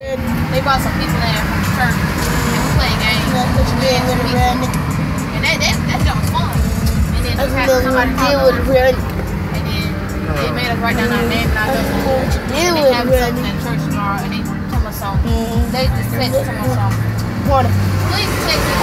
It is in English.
They brought some people there from the church and we played games. Yeah, with a. And that, that, that shit was fun. And then they had to somebody you deal with a us. And then they oh. made us write down our name and our number. And they have something at church tomorrow and they tell us something. Mm. They just text us something. Please text us.